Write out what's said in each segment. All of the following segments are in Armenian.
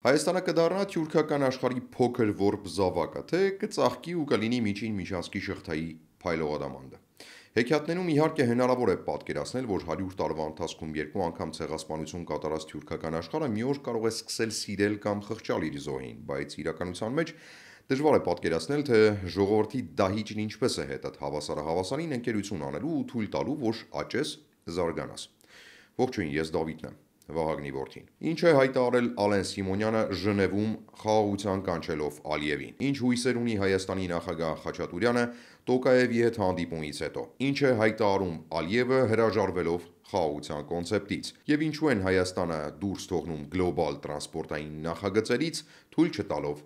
Հայաստանը կդառնա թյուրքական աշխարհի փոքր որբ զավակը, թե կծաղկի ու կլինի միջին միջանցքի շղթայի փայլողադամանդը։ Հեքիաթներում իհարկե հնարավոր է պատկերացնել, որ 100 տարվա ընթացքում երկու անգամ ցեղասպանություն կատարած թյուրքական աշխարհը մի օր կարող է սկսել սիրել կամ խղճալ իր զոհին, բայց իրականության մեջ դժվար է պատկերացնել, թե ժողովրդի դահիճն ինչպես է հետդ հավասարը հավասարին ընկերություն անելու ու թույլ տալու, որ աճես, զարգանաս։ Ողջույն, ես Դավիթն եմ։ Վահագնի որդին։ Ինչ է հայտարարել Ալեն Սիմոնյանը Ժնևում խաղաղության կանչելով Ալիևին։ Ինչ հույսեր ունի Հայաստանի նախագահ Խաչատուրյանը Տոկաևի հետ հանդիպումից հետո։ Ինչ է հայտարարում Ալիևը հրաժարվելով խաղաղության կոնցեպտից։ Եվ ինչու են Հայաստանը դուրս թողնում գլոբալ տրանսպորտային նախագծերից, թույլ չտալով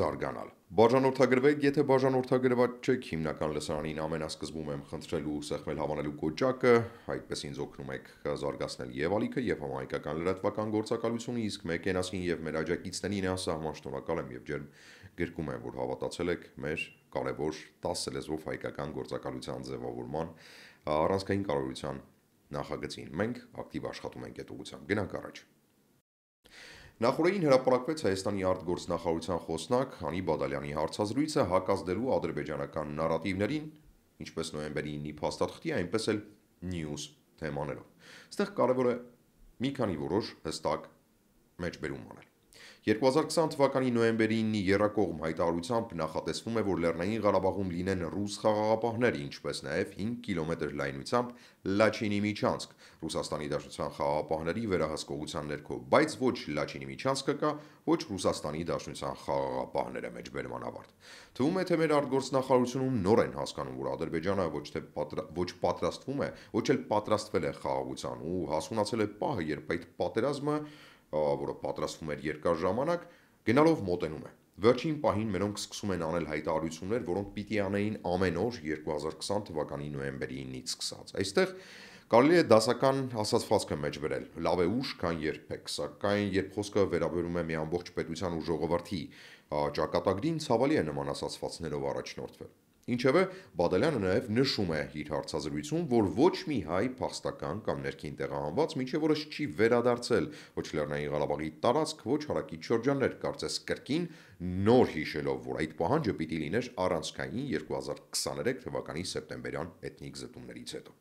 զարգանալ։ Բաժանորդագրվեք, եթե բաժանորդագրված չեք հիմնական լսարանին ամենասկզբում եմ խնդրել ու սեղմել հավանելու կոճակը, այդպես ինձ օգնում եք զարգացնել եւ ալիքը եւ համահայկական լրատվական գործակալությունը, իսկ մեկենասին եւ մեր աջակիցներին ասահման շնորհակալ եմ եւ ջերմ գրկում եմ, որ հավատացել եք մեր կարևոր 10 լեզվով հայկական գործակալության ձևավորման առանցքային կարողության նախագծին։ Մենք ակտիվ աշխատում ենք այդ ուղղությամբ։ Գնանք առաջ։ Նախորդին հրապարակվեց Հայաստանի արտգործնախարարության խոսնակ Հանի Բադալյանի հարցազրույցը հակազդելու ադրբեջանական նարատիվներին, ինչպես նոյեմբերի 9-ի փաստաթղթի, այնպես էլ news թեմաներով։ Այստեղ կարևոր է մի քանի որոշ հստակ մեջբերում անել։ 2020 թվականի նոյեմբերի 9-ի Երակողմ հայտարարությամբ նախատեսվում է, որ Լեռնային Ղարաբաղում լինեն ռուս խաղաղապահներ, ինչպես նաև 5 կիլոմետր լայնությամբ Լաչինի միջանցք Ռուսաստանի Դաշնության խաղաղապահների վերահսկողության ներքո, բայց ոչ Լաչինի միջանցքը կա, ոչ Ռուսաստանի Դաշնության խաղաղապահները մեջբերման ավարտ։ Թվում է, թե մեր արտգործնախարարությունում նոր են հասկանում, որ Ադրբեջանը ոչ թե ոչ պատրաստվում է, ոչ էլ պատրաստվել է խաղաղության ու հասունացել է պահը, երբ այդ պատերազմը որը պատրաստվում էր երկար ժամանակ, գնալով մոտենում է։ Վերջին պահին մերոնք սկսում են անել հայտարարություններ, որոնք պիտի անեին ամեն օր 2020 թվականի նոյեմբերի 9-ից սկսած։ Այստեղ կարելի է դասական ասացվածքը մեջ բերել։ Լավ է ուշ, քան երբեք, սակայն երբ խոսքը վերաբերում է մի ամբողջ պետության ու ժողովրդի ճակատագրին, ցավալի է նման ասացվածներով առաջնորդվել։ Ինչևէ, Բադալյանը նաև նշում է իր հարցազրույցում, որ ոչ մի հայ փախստական կամ ներքին տեղահանված միջև օրս չի վերադարձել ոչ Լեռնային Ղարաբաղի տարածք, ոչ հարակից շրջաններ, կարծես կրկին նոր հիշելով, որ այդ պահանջը պիտի լիներ առանցքային 2023 թվականի սեպտեմբերյան էթնիկ զտումներից հետո։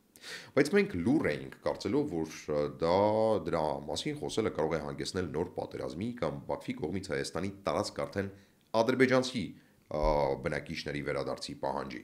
Բայց մենք լուր էինք կարծելով, որ դա դրա մասին խոսելը կարող է հանգեցնել նոր պատերազմի կամ Բաքվի կողմից Հայաստանի տարածք արդեն ադրբեջանցի բնակիչների վերադարձի պահանջի։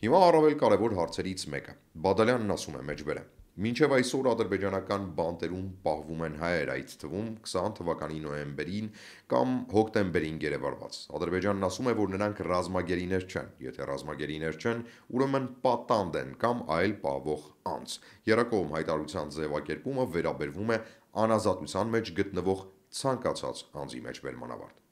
Հիմա առավել կարևոր հարցերից մեկը։ Բադալյանն ասում է մեջբերեմ. Մինչև այսօր ադրբեջանական բանտերում պահվում են հայեր, այդ թվում 20 թվականի նոյեմբերին կամ հոկտեմբերին գերեվարված։ Ադրբեջանն ասում է, որ նրանք ռազմագերիներ չեն։ Եթե ռազմագերիներ չեն, ուրեմն պատանդ են կամ այլ պահվող անձ։ Երակողմ հայտարարության ձևակերպումը վերաբերվում է անազատության մեջ գտնվող ցանկացած անձի մեջ վերմանավարտ։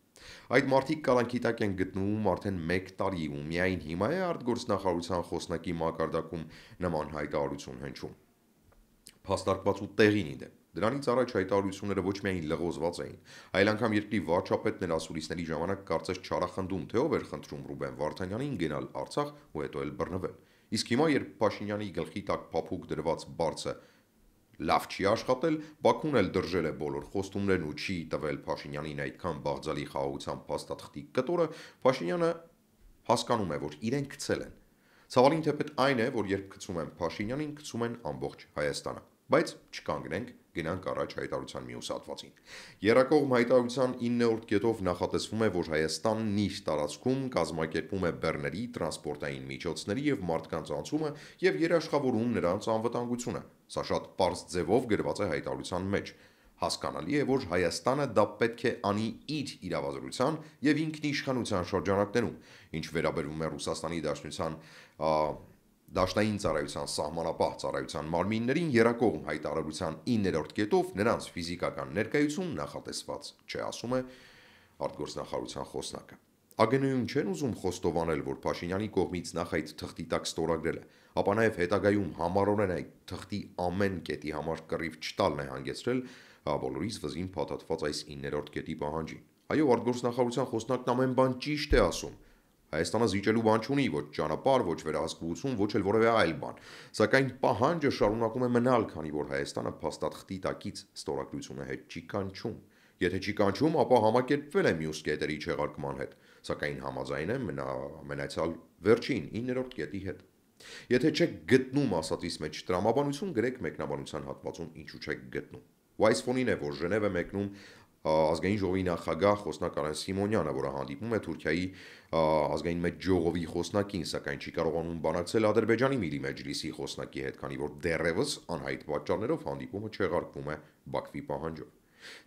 Այդ մարդիկ կալանքի տակ են գտնվում արդեն 1 տարի ու միայն հիմա է արտգործնախարարության խոսնակի մակարդակում նման հայտարարություն հնչում։ Փաստարկված ու տեղին իդե։ Դրանից առաջ հայտարարությունները ոչ միայն լղոզված էին, այլ անգամ երկրի վարչապետն էր ասուլիսների ժամանակ կարծես չարախնդում, թե ով էր խնդրում Ռուբեն Վարդանյանին գնալ Արցախ ու հետո էլ բռնվել։ Իսկ հիմա երբ Փաշինյանի գլխի տակ փափուկ դրված բարձը լավ չի աշխատել, Բաքուն էլ դրժել է բոլոր խոստումներն ու չի տվել Փաշինյանին այդքան բաղձալի խաղաղության փաստաթղթի կտորը, Փաշինյանը հասկանում է, որ իրենք գցել են։ Ցավալին թեպետ այն է, որ երբ գցում են Փաշինյանին, գցում են ամբողջ Հայաստանը։ Բայց չկանգնենք, գնանք առաջ հայտարարության մյուս հատվածին։ Երակողմ հայտարարության 9-րդ կետով նախատեսվում է, որ Հայաստանն իր տարածքում կազմակերպում է բեռների, տրանսպորտային միջոցների եւ մարդկանց անցումը եւ երաշխավորում նրանց անվտանգությունը։ Սա շատ པարզ ձևով գրված է հայտարարության մեջ։ Հասկանալի է, որ Հայաստանը դա պետք է անի իր իրավազորության եւ ինքնիշխանության շրջանակներում, ինչ վերաբերում է Ռուսաստանի Դաշնության Դաշնային ծառայության սահմանապահ ծառայության մարմիններին երակողմ հայտարարության 9-րդ կետով նրանց ֆիզիկական ներկայություն նախատեսված չէ, ասում է արտգործնախարարության խոսնակը։ ԱԳՆ-ում չեն ուզում խոստովանել, որ Փաշինյանի կողմից նախ այդ թղթի տակ ստորագրելը, ապա նաև հետագայում համառորեն այդ թղթի ամեն կետի համար կռիվ չտալն է հանգեցրել բոլորիս վզին փաթաթված այս 9-րդ կետի պահանջին։ Այո, արտգործնախարարության խոսնակն ամեն բան ճիշտ է ասում, Հայաստանը զիջելու բան չունի, ոչ ճանապարհ, ոչ վերահսկողություն, ոչ էլ որևէ այլ բան։ Սակայն պահանջը շարունակում է մնալ, քանի որ Հայաստանը փաստաթղթի տակից ստորագրությունը հետ չի կանչում։ Եթե չի կանչում, ապա համակերպվել է մյուս կետերի չեղարկման հետ, սակայն համաձայն է մնա մնացյալ վերջին 9-րդ կետի հետ։ Եթե չեք գտնում ասածից մեջ տրամաբանություն, գրեք մեկնաբանության հատվածում ինչու չեք գտնում։ Ու այս ֆոնին է, որ Ժնև է մեկնում ազգային ժողովի նախագահ Խոսնակ Արեն Սիմոնյանը, որը հանդիպում է Թուրքիայի ազգային մեծ ժողովի խոսնակին, սակայն չի կարողանում բանակցել Ադրբեջանի Միլի Մեջլիսի խոսնակի հետ, քանի որ դեռևս անհայտ պատճառներով հանդիպումը չեղարկվում է Բաքվի պահանջով։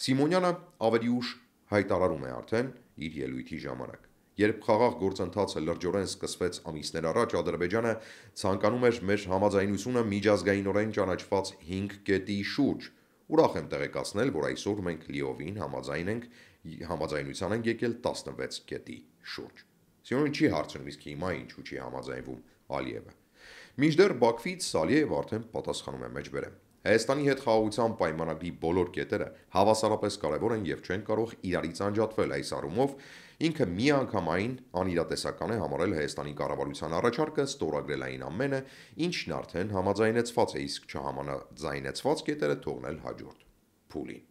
Սիմոնյանը ավելի ուշ հայտարարում է արդեն իր ելույթի ժամանակ։ Երբ խաղաղ գործընթացը լրջորեն սկսվեց ամիսներ առաջ, Ադրբեջանը ցանկանում էր մեր համաձայնությունը միջազգայինորեն ճանաչված 5 կետի շուրջ, Ուրախ եմ տեղեկացնել, որ այսօր մենք լիովին համաձայն ենք համաձայնության ենք եկել 16 կետի շուրջ։ Սյոնին չի հարցնում իսկ հիմա ինչու չի համաձայնվում Ալիևը։ Մինչդեռ Բաքվից Սալիև արդեն պատասխանում է մեջբերեմ։ Հայաստանի հետ խաղաղության պայմանագրի բոլոր կետերը հավասարապես կարևոր են եւ չեն կարող իրարից անջատվել այս առումով ինքը միանգամայն անիրատեսական է համարել Հայաստանի կառավարության առաջարկը ստորագրել այն ամենը, ինչն արդեն համաձայնեցված է, իսկ չհամաձայնեցված կետերը թողնել հաջորդ փուլին։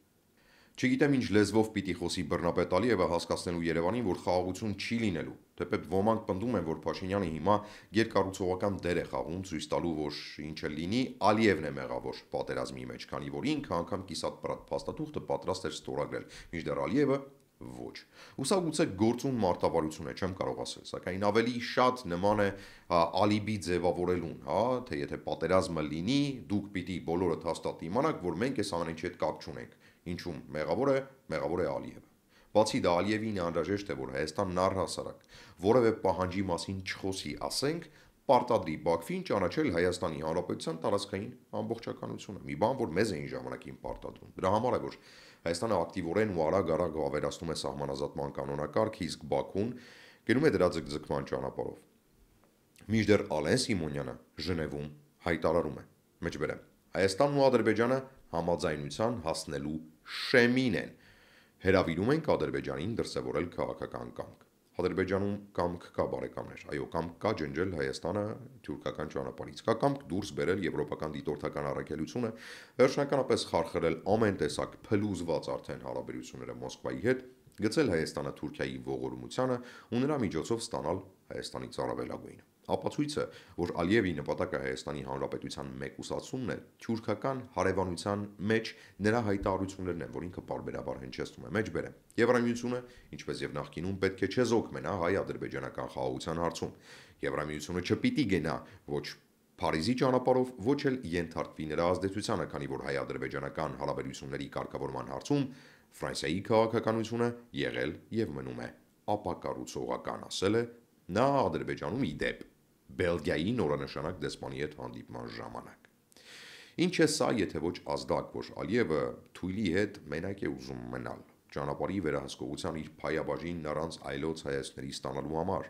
Չգիտեմ ինչ լեզվով պիտի խոսի Բռնապետ Ալիևը հասկացնելու Երևանին, որ խաղաղություն չի լինելու։ Թեպետ ոմանք պնդում են, որ Փաշինյանը հիմա երկարուցողական դեր է խաղում, ցույց տալու, որ ինչը լինի, Ալիևն է մեղավոր պատերազմի մեջ, քանի որ ինքը անգամ կիսատ փաստաթուղթը պատրաստ էր ստորագրել, մինչդեռ Ալիևը ոչ։ Ուսա գուցե գործուն մարտավարություն է, չեմ կարող ասել, սակայն ավելի շատ նման է ալիբի ձևավորելուն, հա, թե եթե պատերազմը լինի, դուք պիտի բոլորը հաստատ իմանաք, որ մենք այս ամենի հետ կապ չունենք։ Ինչու՞մ մեղավոր է, մեղավոր է Ալիևը։ Բացի դա Ալիևին անհրաժեշտ է, որ Հայաստանն առհասարակ որևէ պահանջի մասին չխոսի, ասենք, պարտադրի Բաքվին ճանաչել Հայաստանի Հանրապետության տարածքային ամբողջականությունը։ Մի բան, որ մեզ էին ժամանակին պարտադրում։ Դրա համար է, որ Հայաստանը ակտիվորեն ու արագ-արագ ավերացնում է սահմանազատման կանոնակարգ, իսկ Բաքուն գնում է դրա ձգձգման ճանապարհով։ Մինչդեռ Ալեն Սիմոնյանը Ժնևում հայտարարում է. Մեջբերեմ Հայաստանն ու Ադրբեջանը համաձայնության հասնելու շեմին են։ Հերավիրում ենք Ադրբեջանին դրսևորել քաղաքական կամք։ Ադրբեջանում կամք կա բարեկամներ, այո, կամք կա ջնջել Հայաստանը թուրքական ճանապարհից, կա կամք դուրս բերել եվրոպական դիտորդական առաքելությունը, վերջնականապես խարխրել ամեն տեսակ փլուզված արդեն հարաբերությունները Մոսկվայի հետ, գցել Հայաստանը Թուրքիայի ողորմությանը ու նրա միջոցով ստանալ Հայաստանից առավելագույնը ապացույցը, որ Ալիևի նպատակը Հայաստանի Հանրապետության մեկուսացումն է, թուրքական հարևանության մեջ նրա հայտարարություններն են, որ ինքը բարբերաբար հնչեցնում է մեջբերեմ։ Եվրամիությունը, ինչպես եւ նախկինում, պետք է չեզոք մնա հայ-ադրբեջանական խաղաղության հարցում։ Եվրամիությունը չպիտի գնա ոչ Փարիզի ճանապարհով ոչ էլ ենթարկվի նրա ազդեցությանը, քանի որ հայ-ադրբեջանական հարաբերությունների կարգավորման հարցում Ֆրանսիայի քաղաքականությունը եղել եւ մնում է ապակառուցողական, ասել է նա Ադրբեջանում ի դեպ Բելգիայի նորանշանակ դեսպանի հետ հանդիպման ժամանակ։ Ինչ է սա, եթե ոչ ազդակ, որ Ալիևը Թույլի հետ մենակ է ուզում մնալ, ճանապարհի վերահսկողության իր փայաբաժին նրանց այլոց հայացքների ստանալու համար,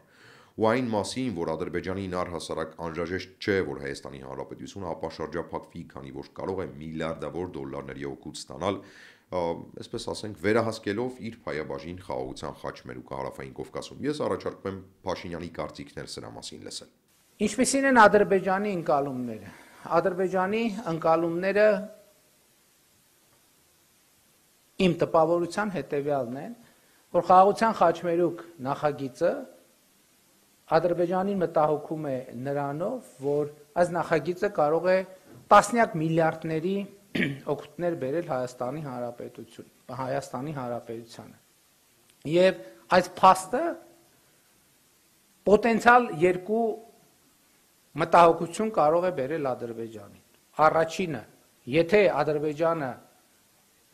ու այն մասին, որ Ադրբեջանին առհասարակ անհրաժեշտ չէ, որ Հայաստանի Հանրապետությունը ապաշրջափակվի, քանի որ կարող է միլիարդավոր դոլարների օգուտ ստանալ, այսպես ասենք, վերահասկելով իր փայաբաժին խաղաղության խաչմերուկը հարավային Կովկասում։ Ես առաջարկում եմ Փաշինյանի կարծիքներ սրա մասին լսել։ Ինչպեսին են Ադրբեջանի ընկալումները։ Ադրբեջանի ընկալումները իմ տպավորության հետևյալն են, որ խաղաղության խաչմերուկ նախագիծը Ադրբեջանին մտահոգում է նրանով, որ այս նախագիծը կարող է տասնյակ միլիարդների օգուտներ բերել Հայաստանի Հանրապետություն, Հայաստանի Հանրապետությանը։ Եվ այս փաստը պոտենցիալ երկու մտահոգություն կարող է բերել Ադրբեջանին։ Առաջինը, եթե Ադրբեջանը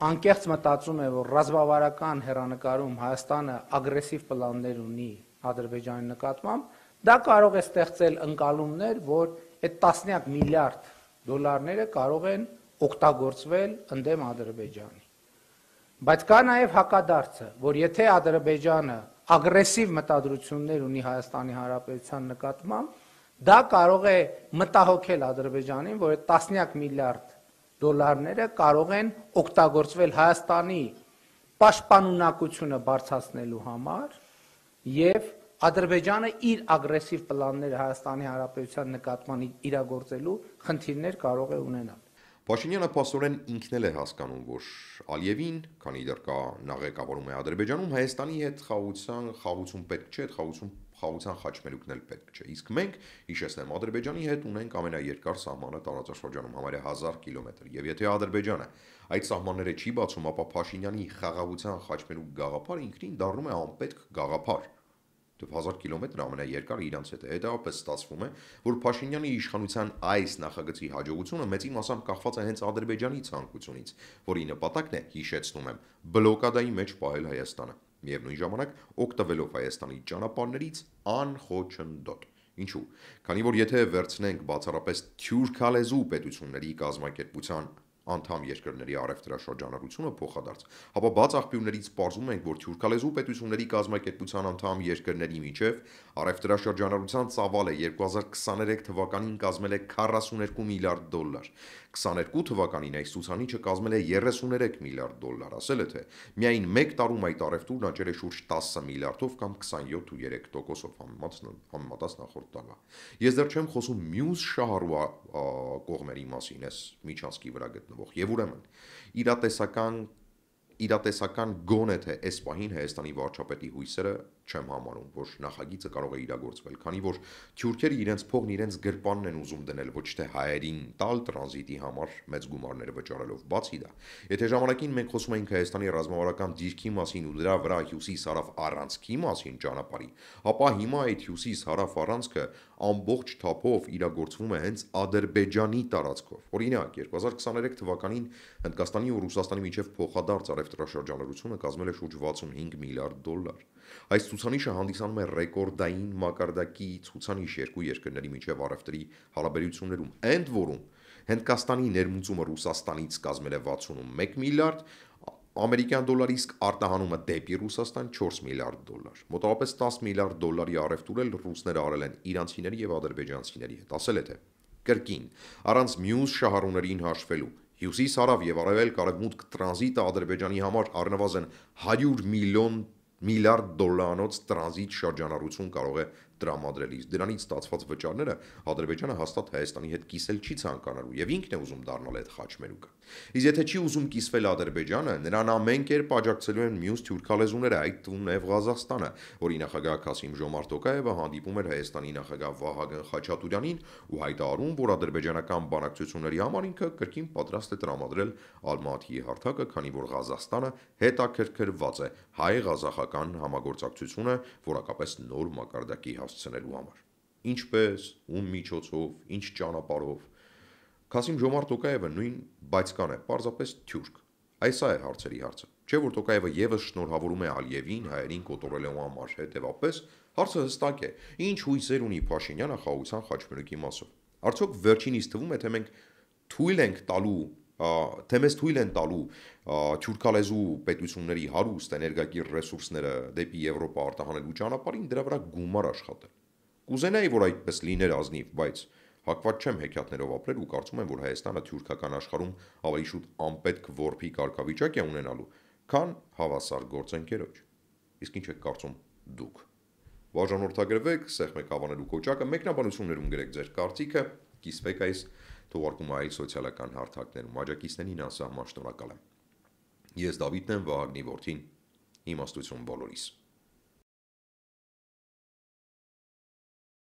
անկեղծ մտածում է, որ ռազմավարական հերանեկարում Հայաստանը ագրեսիվ պլաններ ունի Ադրբեջանի նկատմամբ, դա կարող է ստեղծել ընկալումներ, որ այդ տասնյակ միլիարդ դոլարները կարող են օգտագործվել ընդդեմ Ադրբեջանի։ Բայց կա նաև հակադարձը, որ եթե Ադրբեջանը ագրեսիվ մտադրություններ ունի Հայաստանի Հանրապետության նկատմամբ, Դա կարող է մտահոգել Ադրբեջանին, որ այդ տասնյակ միլիարդ դոլարները կարող են օգտագործվել Հայաստանի պաշտպանունակությունը բարձրացնելու համար եւ Ադրբեջանը իր ագրեսիվ պլանները Հայաստանի Հանրապետության նկատմամբ իրագործելու խնդիրներ կարող է ունենալ։ Փաշինյանը փաստորեն ինքն էլ է հասկանում, որ Ալիևին, քանի դեռ կա նա ղեկավարում է Ադրբեջանում, Հայաստանի հետ խաղաղության խաղաղություն պետք չէ, խաղաղություն խաղաղության խաչմերուկն էլ պետք չէ։ Իսկ մենք, հիշեցնեմ, Ադրբեջանի հետ ունենք ամենաերկար սահմանը տարածաշրջանում համարյա 1000 կիլոմետր, եւ եթե Ադրբեջանը այդ սահմանները չի բացում, ապա Փաշինյանի խաղաղության խաչմերուկ գաղափարը ինքնին դառնում է անպետք գաղափար թեև 1000 կիլոմետր ամենաերկարը իրանց հետ է։ Հետևաբար ստացվում է, որ Փաշինյանի իշխանության այս նախագծի հաջողությունը մեծի մասամբ կախված է հենց Ադրբեջանի ցանկությունից, որի նպատակն է, հիշեցնում եմ, բլոկադայի մեջ պահել Հայաստանը։ Միևնույն ժամանակ օգտվելով Հայաստանի ճանապարհներից անխոչնդոտ։ Ինչու՞։ Քանի որ եթե վերցնենք բացառապես թյուրքալեզու պետությունների կազմակերպության անդամ երկրների առևտրաշրջանառությունը փոխադարձ, ապա բաց աղբյուրներից ողջում ենք, որ թուրքալեզու պետությունների կազմակերպության անդամ երկրների միջև առևտրաշրջանառության ծավալը 2023 թվականին կազմել է 42 միլիարդ դոլար, 22 թվականին այս ցուցանիշը կազմել է 33 միլիարդ դոլար, ասել է թե միայն 1 տարում այդ առևտուրն աճել է շուրջ 10 միլիարդով կամ 27.3%-ով համեմատած նախորդ տարվա։ Ես դեռ չեմ խոսում մյուս շահառու կողմերի մասին, այս միջանցքի վրա գտնվող։ Եվ ուրեմն իրատեսական իրատեսական գոնե թե այս պահին Հայաստանի վարչապետի հույսերը չեմ համարում, որ նախագիծը կարող է իրագործվել, քանի որ թյուրքերը իրենց փողն իրենց գրպանն են ուզում դնել, ոչ թե հայերին տալ տրանզիտի համար մեծ գումարներ վճարելով։ Բացի դա, եթե ժամանակին մենք խոսում էինք Հայաստանի ռազմավարական դիրքի մասին ու դրա վրա հյուսիս-հարավ առանցքի մասին ճանապարհի, ապա հիմա այդ հյուսիս-հարավ առանցքը ամբողջ թափով իրագործվում է հենց Ադրբեջանի տարածքով։ Օրինակ, 2023 թվականին Հնդկաստանի ու Ռուսաստանի միջև փոխադարձ առևտրաշրջանառությունը կազմել է շուրջ 65 միլիարդ դոլար։ Այս ցուցանիշը հանդիսանում է ռեկորդային մակարդակի ցուցանիշ երկու երկրների միջև առևտրի հարաբերություններում։ Ընդ որում Հնդկաստանի ներմուծումը Ռուսաստանից կազմել է 61 միլիարդ, ամերիկյան դոլարի իսկ արտահանումը դեպի Ռուսաստան 4 միլիարդ դոլար։ Մոտավորապես 10 միլիարդ դոլարի առևտուր էլ ռուսները արել են իրանցիների եւ ադրբեջանցիների հետ։ Ասել է թե կրկին առանց մյուս շահառուներին հաշվելու Հյուսիս-հարավ եւ արևելք արևմուտք տրանզիտը Ադրբեջանի համար առնվազն 100 միլիոն միլիարդ դոլարանոց տրանզիտ շրջանառություն կարող է տրամադրել, իսկ դրանից ստացված վճարները Ադրբեջանը հաստատ Հայաստանի հետ կիսել չի ցանկանալու եւ ինքն է ուզում դառնալ այդ խաչմերուկը։ Իսկ եթե չի ուզում կիսվել Ադրբեջանը, նրան ամեն կերպ աջակցելու են մյուս թուրքալեզուները, այդ թվում նաեւ Ղազախստանը, որի նախագահ Քասիմ Ժոմարտ Տոկաևը հանդիպում էր Հայաստանի նախագահ Վահագն Խաչատուրյանին ու հայտարարում, որ ադրբեջանական բանակցությունների համար ինքը կրկին պատրաստ է տրամադրել Ալմատիի հարթակը, քանի որ Ղազախստանը հետաքրքրված է հայ-ղազախական համագործակցությունը որակապես նոր մակարդակի հասցնելու համար։ Ինչպես, ում միջոցով, ինչ ճանապարհով։ Քասիմ Ժոմարտ Տոկաևը նույն բայց կան է, պարզապես թյուրք։ Այս է հարցերի հարցը։ Չէ որ Տոկաևը եւս շնորհավորում է Ալիևին, հայերին կոտորելու համար, հետեւապես հարցը հստակ է։ Ինչ հույսեր ունի Փաշինյանը խաղաղության խաչմերուկի մասով։ Արդյոք վերջինիս թվում է թե մենք թույլ ենք տալու թե մեզ թույլ են տալու թուրքալեզու պետությունների հարուստ էներգակիր ռեսուրսները դեպի Եվրոպա արտահանելու ճանապարհին դրա վրա գումար աշխատել։ Կուզենայի, որ այդպես լիներ ազնիվ, բայց հակված չեմ հեքիաթներով ապրել ու կարծում եմ, որ Հայաստանը թուրքական աշխարհում ավելի շուտ անպետք ворփի կարգավիճակ է ունենալու, քան հավասար գործընկերոջ։ Իսկ ինչ եք կարծում դուք։ Բաժանորդագրվեք, սեղմեք ավանելու կոճակը, մեկնաբանություններում գրեք ձեր կարծիքը, կիսվեք այս թողարկումը այլ սոցիալական հարթակներում աջակիցներին ասահման շնորհակալ եմ։ Ես Դավիթն եմ Վահագնի որդին։ Իմաստություն բոլորիս։